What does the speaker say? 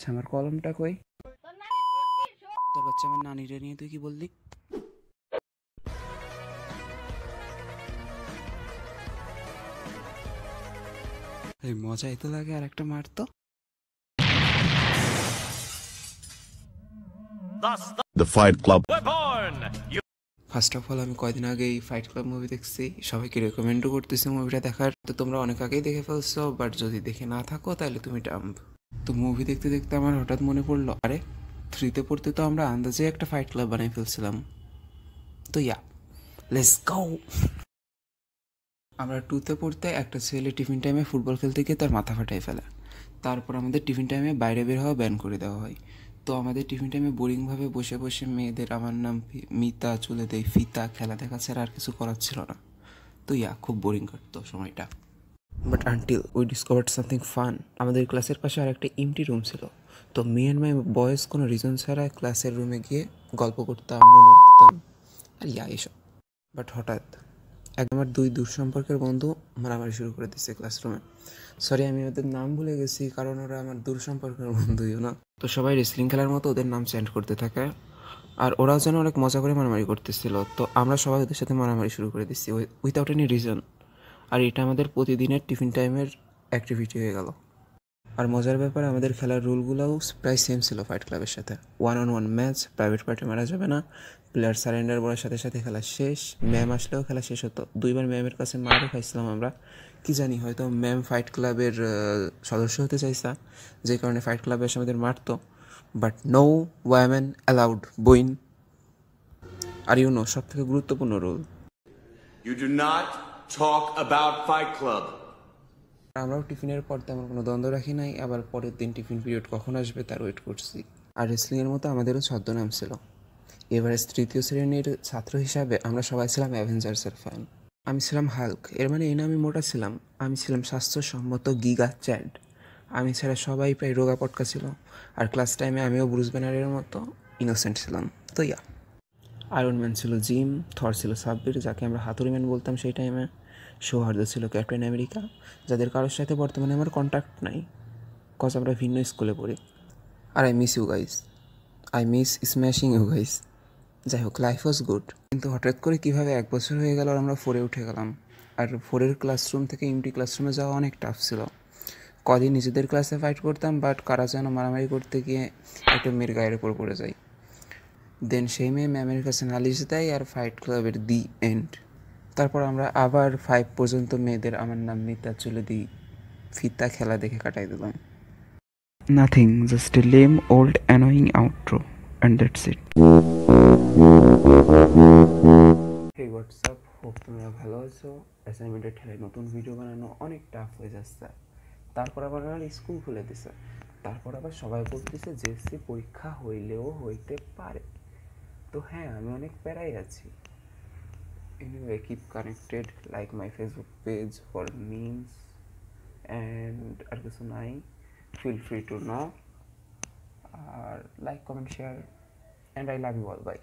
আচ্ছা আমার কলমটা কই? তোর বাচ্চা আমার নানিরে নিয়ে তুই কি বললি? এই মজাই তো লাগে আর একটা মারতো The Fight Club. First of all আমি কয়দিন আগে এই ফাইট ক্লাব মুভি দেখছি। সবাইকে রেকমেন্ডও করতেছি মুভিটা দেখার। তো তোমরা অনেক আগেই দেখে ফেলছো বাট যদি দেখে না থাকো তাহলে তুমি ডাম্প তো মুভি দেখতে দেখতে আমার হঠাৎ মনে পড়ল, আরে থ্রিতে পড়তে তো আমরা আন্দাজে একটা ফাইট ক্লাব বানিয়ে ফেলছিলাম। তো ইয়া লেটস গো আমরা টুতে পড়তে একটা ছেলে টিফিন টাইমে ফুটবল খেলতে গিয়ে তার মাথা ফাটাই ফেলে। তারপর আমাদের টিফিন টাইমে বাইরে বের হওয়া ব্যান করে দেওয়া হয়। তো আমাদের টিফিন টাইমে বোরিংভাবে বসে বসে মেয়েদের আমার নাম মিতা, চলে দেয় ফিতা, খেলা দেখা ছাড়া আর কিছু করার ছিল না। তো ইয়া খুব বোরিং কাটতো সময়টা। But until we discovered something fun আমাদের ক্লাসের পাশে আর একটা ইমটি রুম ছিল। তো মি অ্যান্ড মাই বয়েজ কোনো রিজন ছাড়া ক্লাসের রুমে গিয়ে গল্প করতাম করতাম। আর ইয়া এসব বাট হঠাৎ এক আমার দুই দূর সম্পর্কের বন্ধু মারামারি শুরু করে দিচ্ছে ক্লাসরুমে সরি আমি ওদের নাম ভুলে গেছি, কারণ ওরা আমার দূর সম্পর্কের বন্ধুইও না তো সবাই রেসলিং খেলার মতো ওদের নাম চেঞ্জ করতে থাকে। আর ওরাও যেন অনেক মজা করে মারামারি করতেছিল। তো আমরা সবাই ওদের সাথে মারামারি শুরু করে দিচ্ছি উইথাউট এনি রিজন আর এটা আমাদের প্রতিদিনের টিফিন টাইমের অ্যাক্টিভিটি হয়ে গেল। আর মজার ব্যাপারে, আমাদের খেলার রুলগুলোও প্রায় সেম ছিল ফাইট ক্লাবের সাথে। One on one match private party মারা যাবে না। প্লেয়ার সারেন্ডার বলার সাথে সাথে খেলা শেষ। ম্যাম আসলেও খেলা শেষ হতো। দুইবার ম্যামের কাছে মারও খাইছিলাম আমরা। কি জানি, হয়তো ম্যাম ফাইট ক্লাবের সদস্য হতে চাইছা, যে কারণে ফাইট ক্লাবে এসে আমাদের মারতো। বাট নো ওয়ামেন অ্যালাউড বইন আর ইউ নো সব থেকে গুরুত্বপূর্ণ rule You do not talk about Fight Club. আমরাও টিফিনের পর তেমন কোনো দ্বন্দ্ব রাখি নাই, আবার পরের দিন টিফিন পিরিয়ড কখন আসবে তার ওয়েট করছি। আর রেসলিংয়ের মতো আমাদেরও ছদ্মনাম ছিল। এবারে তৃতীয় শ্রেণির ছাত্র হিসাবে আমরা সবাই ছিলাম অ্যাভেঞ্জার্সের ফ্যান আমি ছিলাম হাল্ক এর মানে এই না আমি মোটা ছিলাম। আমি ছিলাম স্বাস্থ্যসম্মত গিগা চ্যাড আমি ছাড়া সবাই প্রায় রোগা পটকা ছিল। আর ক্লাস টাইমে আমিও ব্রুস ব্যানারের মতো ইনোসেন্ট ছিলাম। তো ইয়া আয়রন ম্যান ছিল জিম থর ছিল সাব্বির যাকে আমরা হাতুড়ি ম্যান বলতাম সেই টাইমে সৌহার্দ্য ছিল ক্যাপ্টেন আমেরিকা, যাদের কারোর সাথে বর্তমানে আমার কন্ট্যাক্ট নাই। কজ আমরা ভিন্ন স্কুলে পড়ি। আর I miss you guys I miss smashing you guys যাই হোক লাইফ ওয়াজ গুড কিন্তু হঠাৎ করে কীভাবে এক বছর হয়ে গেল আর আমরা ফোরে উঠে গেলাম। আর ফোরের ক্লাসরুম থেকে ইমটি ক্লাসরুমে যাওয়া অনেক টাফ ছিল। কদিন নিজেদের ক্লাসে ফাইট করতাম বাট কারা যেন মারামারি করতে গিয়ে একটা মেয়ের গায়ের উপর পড়ে যায় দেন সেই মেয়ে ম্যামের কাছে নালিশ দেয় আর ফাইট ক্লাবের দি এন্ড তারপর আমরা আবার ফাইভ পর্যন্ত মেয়েদের আমার নাম মিতা চলে দিই। ফিতা খেলা দেখে কাটাই দিলাম। Nothing just a lame old annoying outro and that's it hey what's up hope তোমরা ভালো আছো। অ্যাসাইনমেন্টের ঠেলায় নতুন ভিডিও বানানো অনেক টাফ হয়ে যাচ্ছে। তারপর আবার আর স্কুল খুলে দিছে। তারপর আবার সবাই বলতেছে যে সে পরীক্ষা হইলেও হইতে পারে। তো হ্যাঁ আমি অনেক প্যারাই আছি। anyway keep connected like my Facebook page for memes and আর কিছু নাই feel free to know R like comment share and I love you all bye